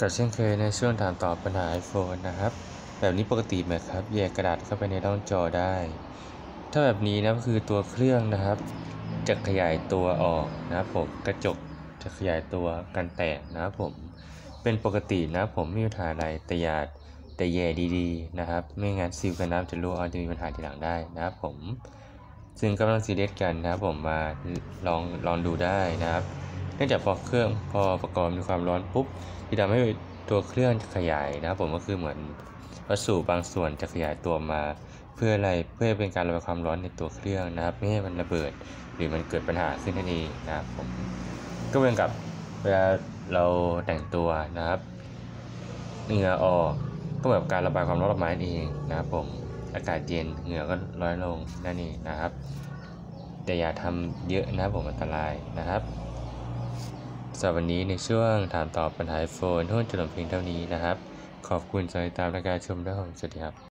กับเช่นเคยในช่วงถามตอบปัญหา iPhone นะครับ แบบนี้ปกติไหมครับแยกกระดาษเข้าไปในร่องจอได้ ถ้าแบบนี้นะก็คือตัวเครื่องนะครับ จะขยายตัวออกนะครับผมกระจกจะขยายตัวกันแตกนะครับผมเป็นปกตินะผมไม่มีปัญหาอะไรแต่อย่าแต่แย่ดีๆนะครับ ไม่งั้นซิลกันน้ำจะรั่วเอาจะมีปัญหาทีหลังได้นะครับผมซึ่งกำลังซีเรียสกันนะครับผมมาลองลองดูได้นะครับ เนื่องจากพอเครื่องพอประกอบมีความร้อนปุ๊บที่ทำให้ตัวเครื่องขยายนะครับผมก็คือเหมือนวัสดุบางส่วนจะขยายตัวมา เพื่ออะไรเพื่อเป็นการระบายความร้อนในตัวเครื่องนะครับ ไม่ให้มันระเบิด หรือมันเกิดปัญหาขึ้นนั่นเองนะครับผมก็เหมือนกับเวลาเราแต่งตัวนะครับเหงื่อออกก็แบบการระบายความร้อนออกมานั่นเองนะครับผมอากาศเย็นเหงื่อก็ร้อยลงนั่นเองนะครับ แต่อย่าทำเยอะนะครับผมอันตรายนะครับ สำหรับวันนี้ในช่วงถามตอบปัญหาไอโฟนทุนจบเพียงเท่านี้นะครับ ขอบคุณสำหรับติดตามและการชมด้วยครับสวัสดีครับ